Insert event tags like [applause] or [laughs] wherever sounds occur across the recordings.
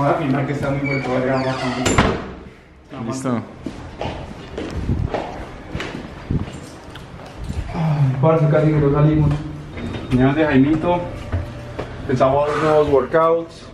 Vamos a filmar que está muy vuelto a grabar Listo. Parce, casi que no salimos. Mañana de Jaimito. Pensamos nuevos workouts.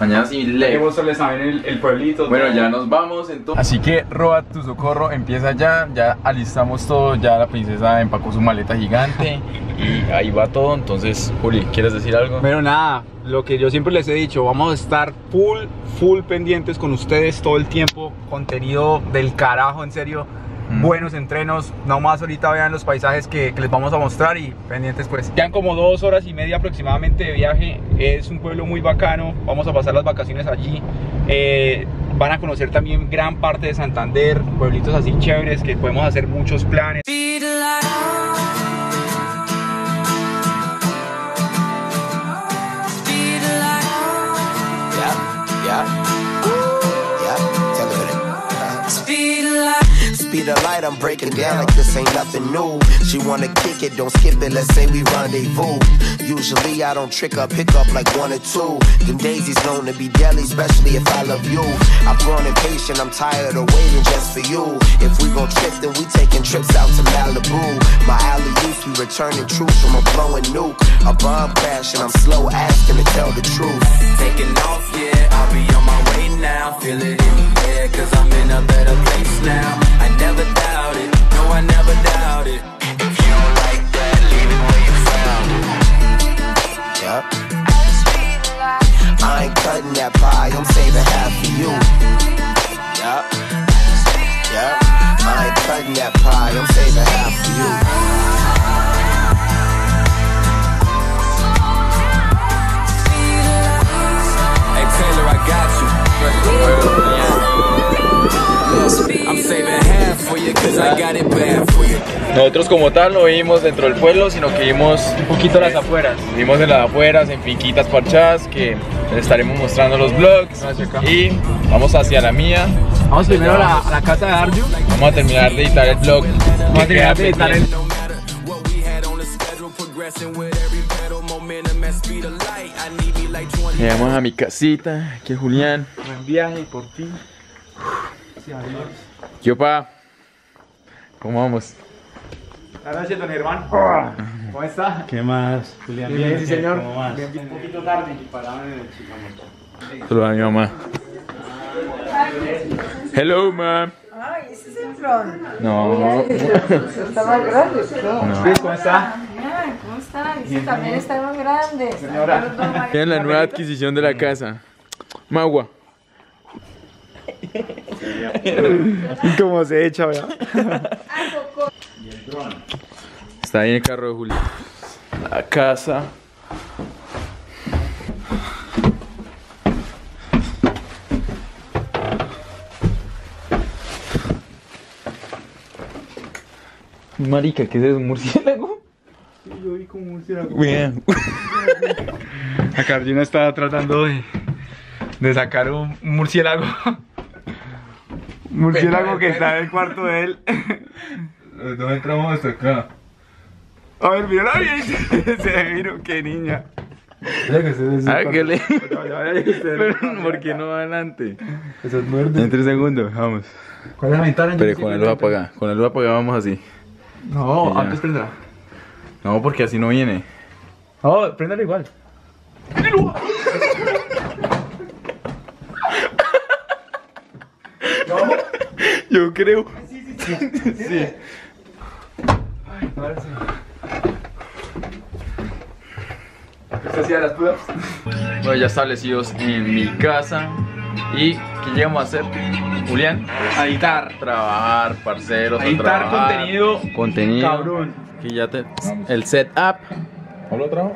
Mañana sí le. Queremos mostrarles también el, el pueblito. Bueno, todo. ya nos vamos entonces. Así que Roba tu socorro empieza ya, ya alistamos todo, ya la princesa empacó su maleta gigante [laughs] y ahí va todo. Entonces, Juli, ¿quieres decir algo? Pero nada, lo que yo siempre les he dicho, vamos a estar full, full pendientes con ustedes todo el tiempo. Contenido del carajo, en serio. Mm. Buenos entrenos, no más ahorita vean los paisajes que, que les vamos a mostrar y pendientes pues. Quedan como dos horas y media aproximadamente de viaje, es un pueblo muy bacano, vamos a pasar las vacaciones allí. Eh, van a conocer también gran parte de Santander, pueblitos así chéveres que podemos hacer muchos planes. Speed of light, I'm breaking down like this ain't nothing new. She wanna kick it, don't skip it, let's say we rendezvous. Usually I don't trick up, pick up like one or two. Them daisies known to be deadly, especially if I love you. I've grown impatient, I'm tired of waiting just for you. If we gon' trip, then we taking trips out to Malibu. My alley we returning troops from a blowing nuke. A bomb crash, and I'm slow asking to tell the truth. Taking off, yeah, I'll be on my way now. Feel it in the air, cause I'm in a better place now. Cutting that pie, I'm saving half for you. Yep. Yep. I ain't cutting that pie, I'm saving half for you. Hey Taylor, I got you. I'm saving half for you, cause I got it bad for you. Nosotros como tal no vivimos dentro del pueblo, sino que vivimos Un poquito a las afueras. Vivimos en las afueras, en finquitas parchadas, que les estaremos mostrando los vlogs. Acá. Y vamos hacia la mía. Vamos primero a la, a la casa de Arju. Vamos a terminar de editar el vlog. Vamos a terminar de editar el... No matter what we had on the schedule, progressing with every pedal, momentum at speed of light. I need me like 20. Llegamos a mi casita, aquí es Julián. Buen viaje, por fin. Gracias a Dios. ¿Qué pa? ¿Cómo vamos? Buenas noches, don Germán. ¿Cómo está? ¿Qué más, Julián? Bien, bien, sí, señor. ¿Cómo vas? Bien, bien, un poquito tarde. Saludos a mi mamá. Hello, ma. Ay, ese es el Ron. [laughs] No. Está más grande, ¿no? Luis, ¿cómo está? Ay, ¿cómo están? Sí, también está más grande. Señora. Miren la nueva adquisición de la casa. Magua. [laughs] ¿Cómo se echa, vea? Está ahí en el carro de Julio. La casa. Marica, ¿qué es eso? ¿Un murciélago? Yo vi como un murciélago. Bien. [laughs] Acá Arjuna estaba tratando de, de sacar un un murciélago. Murciélago que está en el cuarto de él. [laughs] ¿Dónde entramos hasta acá? A ver, mírala bien. Se [laughs] miro, qué niña. Hágale. [laughs] Pero, Pero, ¿por qué no va adelante? Eso es muerde. En tres segundos, vamos. ¿Cuál es la ventana? Pero con la luz apagada. Con la luz apagada vamos así. No, antes prendrá. No, porque así no viene. No, préndala igual. Yo creo. Ahora sí. ¿Usted hacía las pruebas? Bueno, ya establecidos en mi casa. ¿Y qué llegamos a hacer? Julián, A editar. trabajar, parceros. a Editar trabajar. contenido Contenido. cabrón. Que ya te. El setup.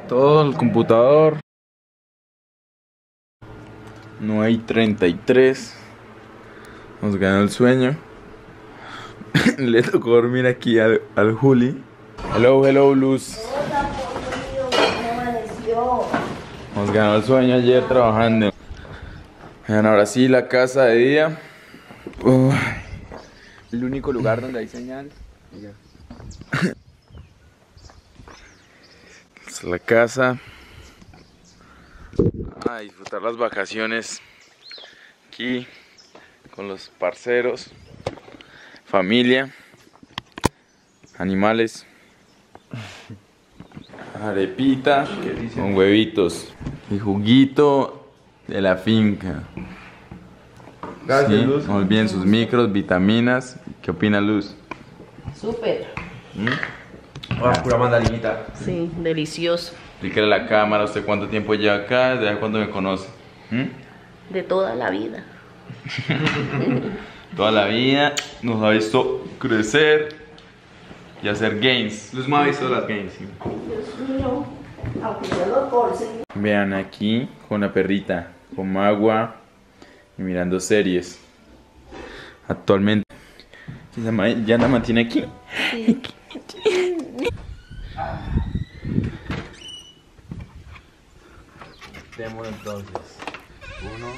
Todo el computador. No hay 33. Nos ganó el sueño. [laughs] Le tocó dormir aquí al, Juli. Hello, hello, Luz. Nos ganó el sueño ayer trabajando. Vean, ahora sí, la casa de día. El único lugar donde hay señal. [laughs] Es la casa. a disfrutar las vacaciones aquí con los parceros, familia, animales, arepita con huevitos y juguito de la finca. Gracias, Sí, Luz. Muy bien, sus micros, vitaminas. ¿Qué opina Luz? Súper. Ah, pura mandarinita. Sí, delicioso. Explíquele a la cámara, ¿usted cuánto tiempo lleva acá? ¿Desde cuándo me conoce? ¿Mm? De toda la vida. [laughs] Toda la vida nos ha visto crecer y hacer gains. Luz me ha visto las games. sí. Vean aquí con la perrita, con agua y mirando series. Actualmente. ¿Ya ma- ¿Ya la mantiene aquí? Démoslo entonces. Uno.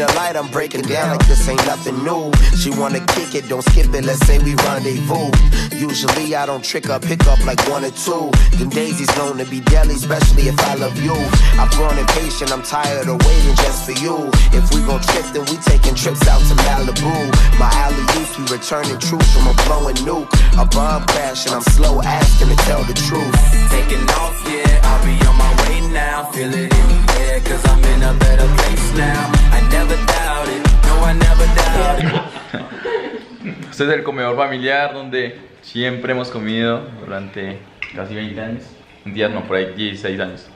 Of light, I'm breaking down like this ain't nothing new. She wanna kick it, don't skip it, let's say we rendezvous. Usually I don't trick up, pick up like one or two. Them daisies known to be deadly, especially if I love you. I've grown impatient, I'm tired of waiting just for you. If we gon' trip, then we taking trips out to Malibu. My alley we returning troops from a blowing nuke. A bomb crash, and I'm slow asking to tell the truth. Taking off, yeah, I'll be on my way now. Feel it in the air, cause I'm in a better place Este es el comedor familiar donde siempre hemos comido durante casi 20 años. Un día no, por ahí 16 años.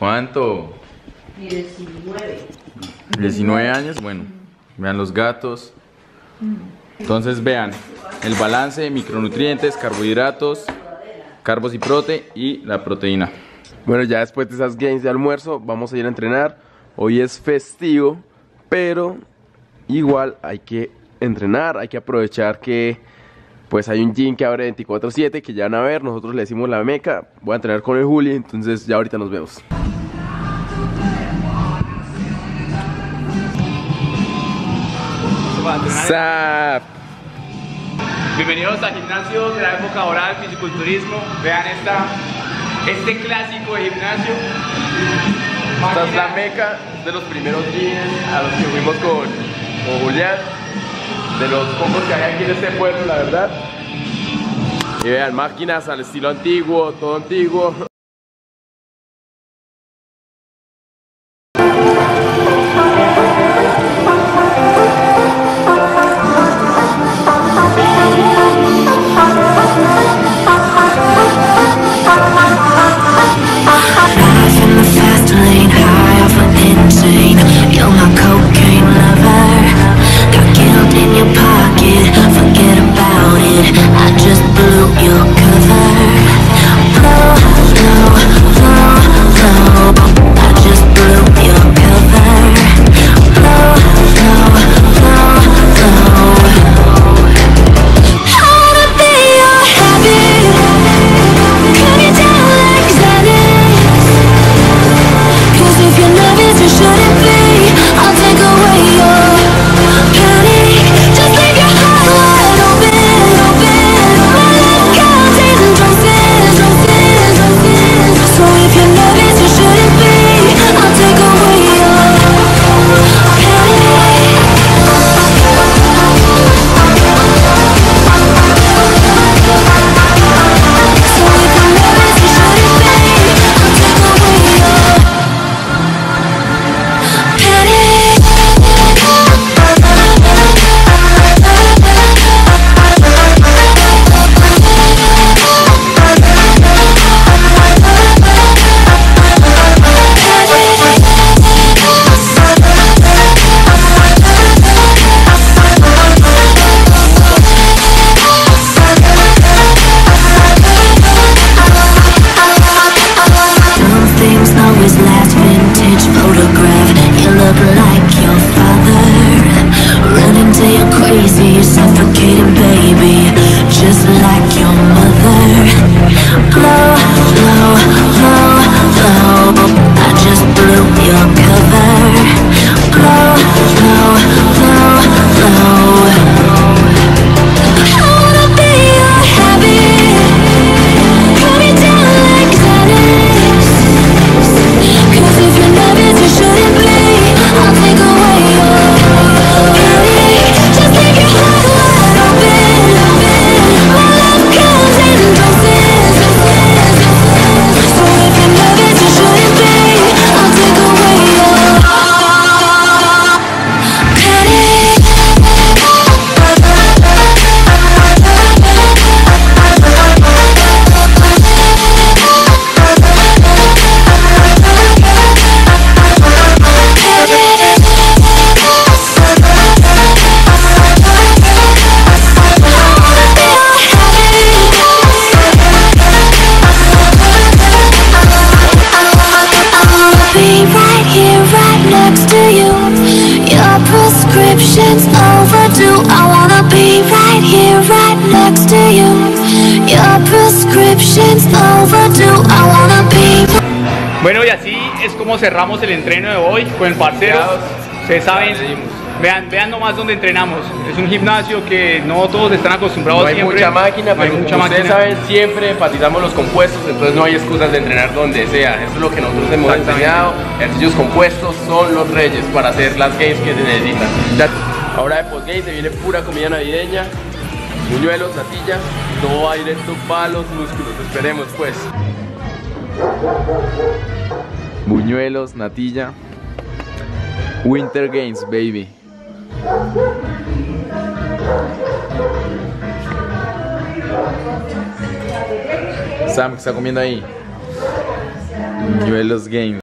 ¿Cuánto? 19. 19 años, bueno, vean los gatos. Entonces vean el balance de micronutrientes, carbohidratos, carbos y prote y la proteína. Bueno, ya después de esas games de almuerzo, vamos a ir a entrenar. Hoy es festivo, pero igual hay que entrenar, hay que aprovechar que pues hay un gym que abre 24/7 que ya van a ver, nosotros le decimos la meca. Voy a entrenar con el Juli, entonces ya ahorita nos vemos. Zap. Bienvenidos al gimnasio de la época oral, fisiculturismo. Vean esta, este clásico de gimnasio. Esta es la meca de los primeros gyms a los que fuimos con, con Julián. De los pocos que hay aquí en este pueblo, la verdad. Y vean, máquinas al estilo antiguo, todo antiguo. Como cerramos el entreno de hoy con el parcero. Ustedes saben, vean, vean nomás donde entrenamos. Es un gimnasio que no todos están acostumbrados No hay siempre. mucha máquina, No hay pero mucha como ustedes máquina. saben, siempre enfatizamos los compuestos, entonces no hay excusas de entrenar donde sea. Eso es lo que nosotros hemos enseñado. Ejercicios compuestos son los reyes para hacer las games que se necesitan. Ahora de postgame se viene pura comida navideña, buñuelos, natilla, todo va directo para los músculos. Esperemos pues. Buñuelos, natilla. Winter Games, baby. Sam, ¿qué está comiendo ahí? Buñuelos Games.